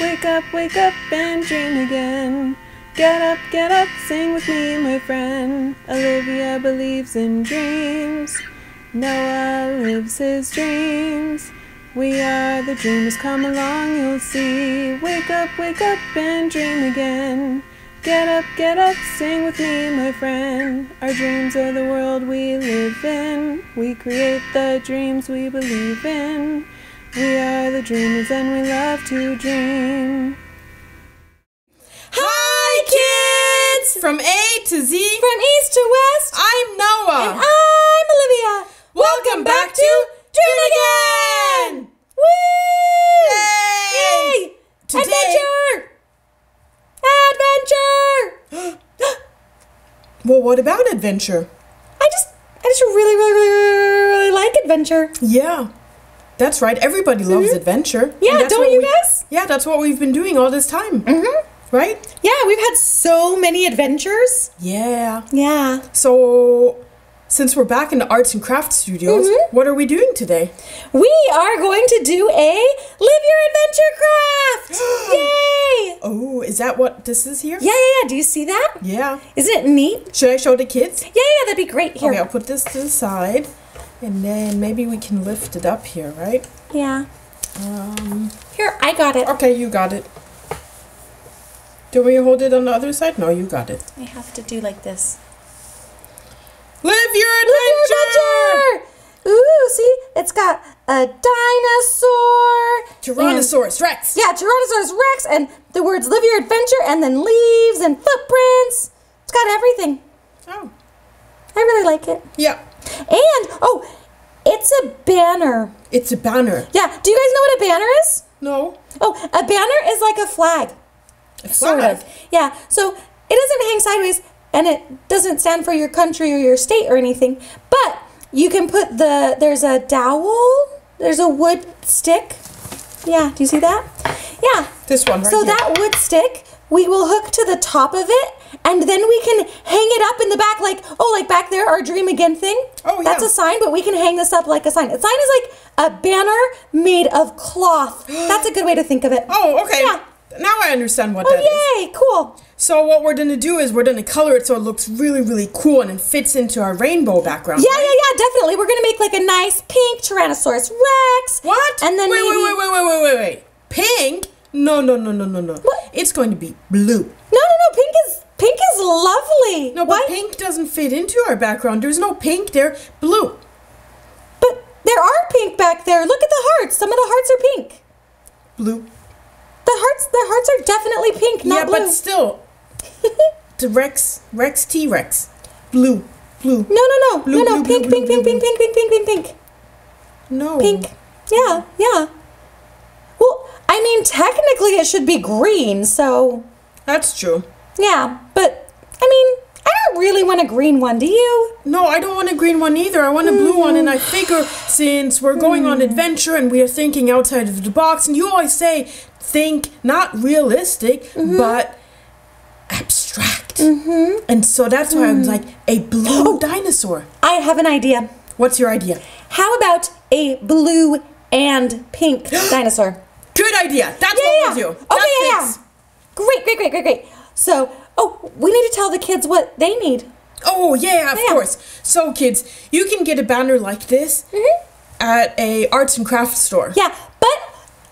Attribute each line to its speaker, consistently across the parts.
Speaker 1: Wake up, wake up and dream again. Get up, get up, sing with me, my friend. Olivia believes in dreams. Noah lives his dreams. We are the dreamers, come along, you'll see. Wake up, wake up and dream again. Get up, get up, sing with me, my friend. Our dreams are the world we live in. We create the dreams we believe in. We are the dreamers and we love to dream.
Speaker 2: Hi, kids! From A to Z,
Speaker 3: From east to west,
Speaker 2: I'm Noah.
Speaker 3: and I'm Olivia.
Speaker 2: Welcome back to Dream Again!
Speaker 3: Woo!
Speaker 2: Yay!
Speaker 3: Yay!
Speaker 2: Today-
Speaker 3: Adventure! Adventure!
Speaker 2: Well, what about adventure?
Speaker 3: I just, I just really, really, really, really, really like adventure.
Speaker 2: Yeah, that's right. Everybody loves adventure.
Speaker 3: Mm-hmm. Yeah,
Speaker 2: And that's
Speaker 3: don't you
Speaker 2: we-
Speaker 3: guys?
Speaker 2: Yeah, that's what we've been doing all this time. Mm-hmm. Right?
Speaker 3: Yeah, we've had so many adventures.
Speaker 2: Yeah.
Speaker 3: Yeah.
Speaker 2: So, since we're back in the arts and crafts studios,
Speaker 3: Mhm.
Speaker 2: what are we doing today?
Speaker 3: We are going to do a Live Your Adventure Craft! Yay!
Speaker 2: Oh, is that what this is here?
Speaker 3: Yeah, yeah, yeah. Do you see that?
Speaker 2: Yeah.
Speaker 3: Isn't it neat?
Speaker 2: Should I show the kids?
Speaker 3: Yeah, yeah, that'd be great. Here.
Speaker 2: Okay, I'll put this to the side, and then maybe we can lift it up here, right?
Speaker 3: Yeah.
Speaker 2: Um,
Speaker 3: Here, I got it.
Speaker 2: okay, you got it. Do we hold it on the other side? No, you got it.
Speaker 3: I have to do like this.
Speaker 2: Live your adventure!
Speaker 3: adventure! Ooh, see? It's got a dinosaur.
Speaker 2: Tyrannosaurus Rex.
Speaker 3: yeah, Tyrannosaurus Rex, and the words live your adventure, and then leaves and footprints. It's got everything.
Speaker 2: Oh,
Speaker 3: I really like it.
Speaker 2: yeah.
Speaker 3: And, oh, it's a banner.
Speaker 2: It's a banner.
Speaker 3: Yeah, do you guys know what a banner is?
Speaker 2: No.
Speaker 3: Oh, a banner is like a flag.
Speaker 2: A
Speaker 3: Sort of. Yeah. So it doesn't hang sideways and it doesn't stand for your country or your state or anything. But you can put the there's a dowel, there's a wood stick. Yeah, do you see that? Yeah.
Speaker 2: This one right
Speaker 3: so
Speaker 2: here.
Speaker 3: that wood stick we will hook to the top of it and then we can hang it up in the back like oh like back there our dream again thing.
Speaker 2: Oh, yeah, That's
Speaker 3: a sign, but we can hang this up like a sign. A sign is like a banner made of cloth. That's a good way to think of it.
Speaker 2: Oh, okay.
Speaker 3: Yeah.
Speaker 2: Now I understand what oh, that is.
Speaker 3: Oh, yay! Cool.
Speaker 2: So what we're gonna do is we're gonna color it so it looks really, really cool and it fits into our rainbow background.
Speaker 3: Yeah, yeah, yeah, definitely. We're gonna make like a nice pink Tyrannosaurus Rex.
Speaker 2: What?
Speaker 3: And then
Speaker 2: wait,
Speaker 3: maybe
Speaker 2: wait, wait, wait, wait, wait, wait, wait. Pink? No, no, no, no, no, no.
Speaker 3: What?
Speaker 2: It's going to be blue.
Speaker 3: No, no, no. Pink is pink is lovely.
Speaker 2: No, but
Speaker 3: Why?
Speaker 2: pink doesn't fit into our background. There's no pink there. Blue.
Speaker 3: But there are pink back there. Look at the hearts. Some of the hearts are pink.
Speaker 2: Blue.
Speaker 3: The hearts, the hearts are definitely pink, not
Speaker 2: yeah,
Speaker 3: blue.
Speaker 2: but still, Rex, Rex T Rex, blue, blue.
Speaker 3: no, no, no,
Speaker 2: Blue,
Speaker 3: no, no.
Speaker 2: blue,
Speaker 3: Pink,
Speaker 2: blue,
Speaker 3: pink,
Speaker 2: blue,
Speaker 3: pink, pink, pink, pink, pink, pink, pink,
Speaker 2: No.
Speaker 3: pink. Yeah, yeah. Well, I mean, technically it should be green. So
Speaker 2: That's true.
Speaker 3: Yeah, but I mean, I don't really want a green one. Do you?
Speaker 2: No, I don't want a green one either. I want a blue one, and I hmm. figure since we're going on hmm. adventure and we are thinking outside of the box, and you always say think not realistic, mm-hmm. but abstract. Mm-hmm. And so that's why I'm hmm. like a blue oh, dinosaur.
Speaker 3: I have an idea.
Speaker 2: What's your idea?
Speaker 3: How about a blue and pink dinosaur?
Speaker 2: Good idea. That's
Speaker 3: Yeah,
Speaker 2: what
Speaker 3: yeah.
Speaker 2: we'll do.
Speaker 3: Okay,
Speaker 2: That
Speaker 3: yeah, yeah. Great, great, great, great, great. So, oh, we need to tell the kids what they need.
Speaker 2: Oh yeah, of
Speaker 3: Yeah.
Speaker 2: course. So kids, you can get a banner like this mm-hmm. at a arts and crafts store.
Speaker 3: Yeah, but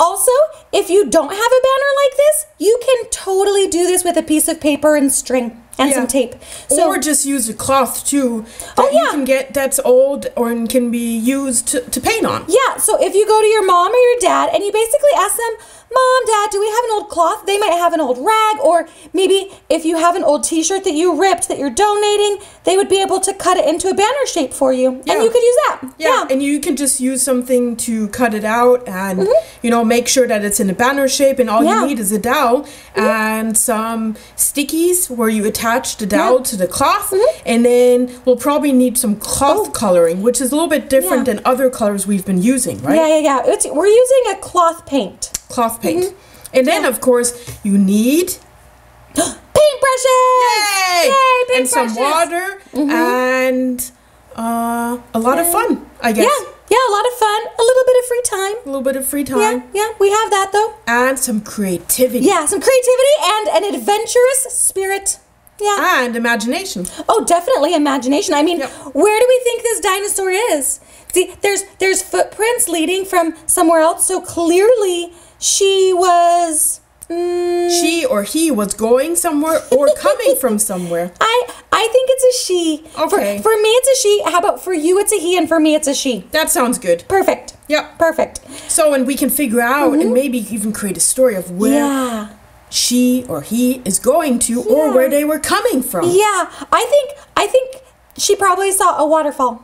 Speaker 3: also, if you don't have a banner like this, you can totally do this with a piece of paper and string and
Speaker 2: Yeah.
Speaker 3: some tape. So,
Speaker 2: or just use a cloth too that
Speaker 3: Oh,
Speaker 2: you can get that's old or and can be used to, to paint on.
Speaker 3: yeah, so if you go to your mom or your dad and you basically ask them, Mom, Dad, do we have an old cloth? They might have an old rag, or maybe if you have an old t shirt that you ripped that you're donating, they would be able to cut it into a banner shape for you.
Speaker 2: Yeah.
Speaker 3: And you could use that.
Speaker 2: Yeah, and you can just use something to cut it out and
Speaker 3: Mm-hmm.
Speaker 2: you know make sure that it's in a banner shape and all
Speaker 3: Yeah.
Speaker 2: you need is a dowel and some stickies where you attach the dowel to the cloth and then we'll probably need some cloth
Speaker 3: Oh.
Speaker 2: coloring which is a little bit different
Speaker 3: Yeah.
Speaker 2: than other colors we've been using, right?
Speaker 3: Yeah, yeah, yeah. It's, we're using a cloth paint.
Speaker 2: Cloth paint.
Speaker 3: Mm-hmm.
Speaker 2: And then of course you need
Speaker 3: Paintbrushes!
Speaker 2: Yay!
Speaker 3: Yay,
Speaker 2: and some
Speaker 3: paintbrushes!
Speaker 2: water and uh, a lot of fun, I guess.
Speaker 3: Yeah, Yeah, a lot of fun. A little bit of free time.
Speaker 2: a little bit of free time.
Speaker 3: Yeah,
Speaker 2: time,
Speaker 3: yeah, we have that though.
Speaker 2: and some creativity
Speaker 3: Yeah, some creativity and an adventurous spirit. Yeah.
Speaker 2: and imagination.
Speaker 3: Oh, definitely imagination. I mean,
Speaker 2: Yep.
Speaker 3: where do we think this dinosaur is? See, there's there's footprints leading from somewhere else, so clearly she was. Mm,
Speaker 2: She or he was going somewhere or coming from somewhere.
Speaker 3: I I think it's a she.
Speaker 2: Okay.
Speaker 3: For, for me, it's a she. How about for you? It's a he, and for me, it's a she.
Speaker 2: That sounds good.
Speaker 3: Perfect.
Speaker 2: Yep.
Speaker 3: Perfect.
Speaker 2: So, and we can figure out and maybe even create a story of where
Speaker 3: Yeah.
Speaker 2: She or he is going to or where they were coming from.
Speaker 3: Yeah. I think I think she probably saw a waterfall.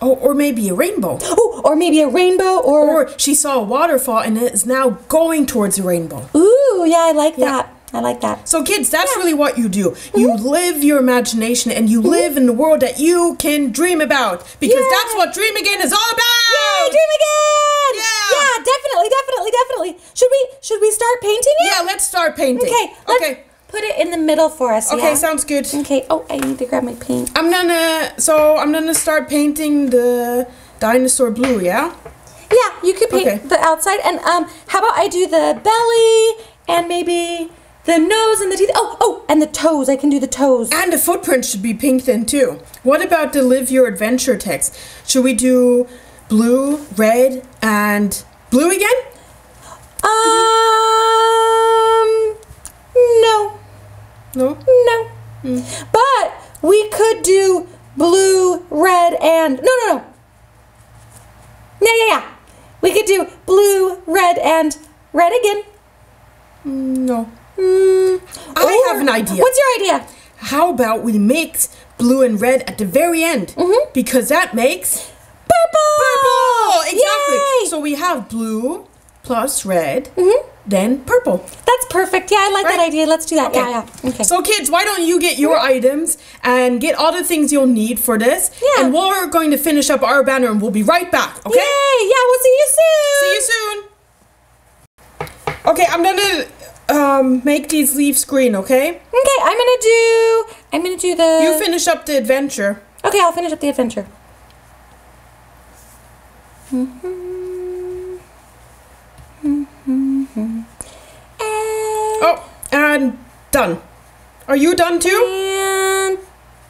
Speaker 2: Oh, or maybe a rainbow.
Speaker 3: Oh, or maybe a rainbow, or,
Speaker 2: Or she saw a waterfall and is now going towards a rainbow.
Speaker 3: ooh, yeah, I like
Speaker 2: Yeah.
Speaker 3: that. I like that.
Speaker 2: So, kids, that's really what you do. You
Speaker 3: Mm-hmm.
Speaker 2: live your imagination and you live in the world that you can dream about because
Speaker 3: Yeah.
Speaker 2: that's what Dream Again is all about.
Speaker 3: Yay, dream again!
Speaker 2: Yeah.
Speaker 3: Definitely, definitely, definitely. Should we should we start painting it?
Speaker 2: Yeah, let's start painting.
Speaker 3: Okay. Let's
Speaker 2: Okay.
Speaker 3: Put it in the middle for us.
Speaker 2: Okay,
Speaker 3: yeah?
Speaker 2: sounds good.
Speaker 3: Okay. Oh, I need to grab my paint.
Speaker 2: I'm gonna so I'm gonna start painting the dinosaur blue, yeah?
Speaker 3: Yeah, you could paint
Speaker 2: Okay.
Speaker 3: the outside, and um, how about I do the belly and maybe the nose and the teeth? Oh, oh, and the toes. I can do the toes.
Speaker 2: And the footprint should be pink then too. What about the live your adventure text? Should we do blue, red, and blue again?
Speaker 3: Um, no,
Speaker 2: No?
Speaker 3: no. But we could do blue, red, and no, no, no. Yeah, yeah, yeah. We could do blue, red, and red again.
Speaker 2: No.
Speaker 3: Mm,
Speaker 2: I
Speaker 3: or-
Speaker 2: have an idea.
Speaker 3: What's your idea?
Speaker 2: How about we mix blue and red at the very end?
Speaker 3: Mhm.
Speaker 2: Because that makes! Exactly.
Speaker 3: Yay!
Speaker 2: So we have blue plus red,
Speaker 3: Mhm.
Speaker 2: then purple.
Speaker 3: That's perfect. Yeah, I like that idea. Let's do that.
Speaker 2: Okay.
Speaker 3: Yeah, yeah. Okay.
Speaker 2: So, kids, why don't you get your items and get all the things you'll need for this?
Speaker 3: Yeah.
Speaker 2: And we're going to finish up our banner and we'll be right back, okay?
Speaker 3: Yay! Yeah, we'll see you soon.
Speaker 2: See you soon. Okay, I'm gonna um, make these leaves green, okay?
Speaker 3: Okay, I'm gonna do. I'm gonna do the.
Speaker 2: You finish up the adventure.
Speaker 3: Okay, I'll finish up the adventure. And,
Speaker 2: Oh, and done. Are you done too?
Speaker 3: and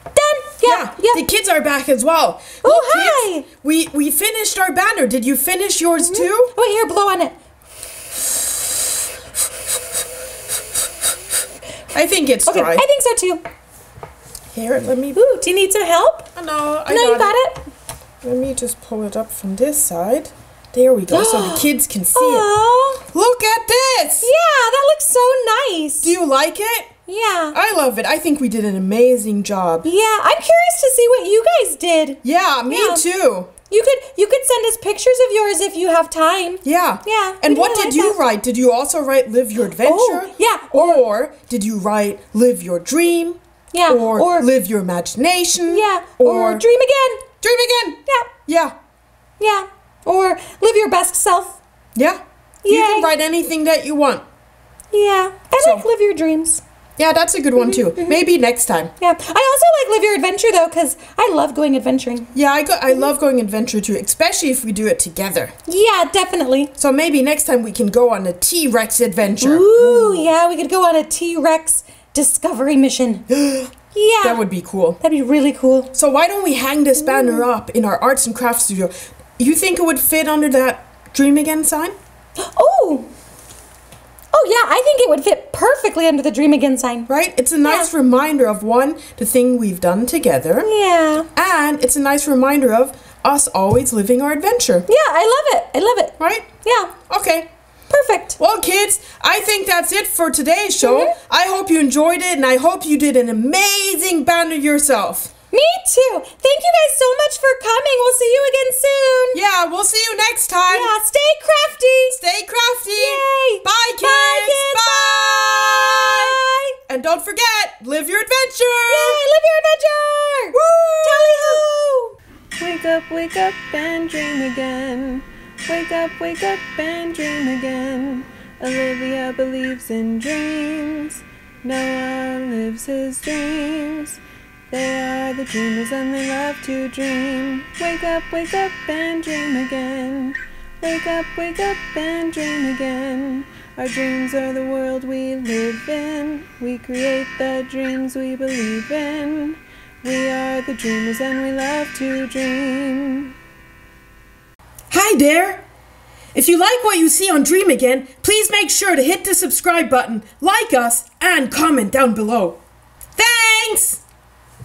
Speaker 3: done. Yeah, yeah.
Speaker 2: The kids are back as well.
Speaker 3: Oh, hi.
Speaker 2: kids, we we finished our banner. Did you finish yours mm-hmm. too?
Speaker 3: Wait, here, blow on it.
Speaker 2: I think it's
Speaker 3: Okay,
Speaker 2: dry.
Speaker 3: I think so too.
Speaker 2: Here, let me.
Speaker 3: Ooh, do you need some help?
Speaker 2: Oh, no, I
Speaker 3: no, you
Speaker 2: got
Speaker 3: got
Speaker 2: it.
Speaker 3: it.
Speaker 2: Let me just pull it up from this side. There we go, so the kids can see it.
Speaker 3: Oh,
Speaker 2: Look at this!
Speaker 3: yeah, that looks so nice.
Speaker 2: Do you like it?
Speaker 3: Yeah.
Speaker 2: I love it. I think we did an amazing job.
Speaker 3: Yeah, I'm curious to see what you guys did.
Speaker 2: Yeah, me
Speaker 3: Yeah.
Speaker 2: too.
Speaker 3: You could you could send us pictures of yours if you have time.
Speaker 2: Yeah.
Speaker 3: Yeah,
Speaker 2: And what did
Speaker 3: like
Speaker 2: you
Speaker 3: that.
Speaker 2: write? Did you also write live your oh, adventure?
Speaker 3: Oh, yeah.
Speaker 2: Or did you write live your dream?
Speaker 3: Yeah.
Speaker 2: Or,
Speaker 3: or
Speaker 2: live your imagination?
Speaker 3: yeah. Or,
Speaker 2: Or,
Speaker 3: dream again.
Speaker 2: Dream again?
Speaker 3: Yeah.
Speaker 2: Yeah.
Speaker 3: Yeah. Or live your best self.
Speaker 2: Yeah. yeah. You can write anything that you want.
Speaker 3: Yeah. I
Speaker 2: So-
Speaker 3: like live your dreams.
Speaker 2: Yeah, that's a good one too.
Speaker 3: Mm-hmm,
Speaker 2: Maybe next time.
Speaker 3: Yeah. I also like live your adventure though, because I love going adventuring.
Speaker 2: Yeah, I go I love going adventure too, especially if we do it together.
Speaker 3: Yeah, definitely.
Speaker 2: So maybe next time we can go on a T-Rex adventure.
Speaker 3: Ooh, yeah, we could go on a T Rex discovery mission. yeah.
Speaker 2: That would be cool.
Speaker 3: That'd be really cool.
Speaker 2: So why don't we hang this banner up in our arts and crafts studio? You think it would fit under that Dream Again sign?
Speaker 3: Oh. Oh yeah, I think it would fit perfectly under the Dream Again sign.
Speaker 2: Right? It's a nice reminder of one, the thing we've done together,
Speaker 3: Yeah.
Speaker 2: and it's a nice reminder of us always living our adventure.
Speaker 3: Yeah, I love it. I love it.
Speaker 2: Right?
Speaker 3: Yeah.
Speaker 2: Okay.
Speaker 3: Perfect.
Speaker 2: Well, kids, I think that's it for today's show.
Speaker 3: Mhm.
Speaker 2: I hope you enjoyed it, and I hope you did an amazing banner yourself.
Speaker 3: Me too. Thank you guys so much for coming. We'll see you again soon.
Speaker 2: Yeah, we'll see you next time.
Speaker 3: Yeah, stay crafty.
Speaker 2: Stay crafty.
Speaker 3: Yay.
Speaker 2: Bye, kids.
Speaker 3: Bye, kids. Bye.
Speaker 2: And don't forget, live your adventure.
Speaker 3: Yay, live your adventure.
Speaker 2: Woo!
Speaker 3: Tally ho.
Speaker 1: Wake up, wake up and dream again. Wake up, wake up and dream again. Olivia believes in dreams. Noah lives his dreams.
Speaker 2: They are the dreamers and they love to dream. Wake up, wake up and dream again. Wake up, wake up and dream again. Our dreams are the world we live in. We create the dreams we believe in. We are the dreamers and we love to dream.
Speaker 4: Hi there! If you like what you see on Dream Again, please make sure to hit the subscribe button, like us, and comment down below. Thanks!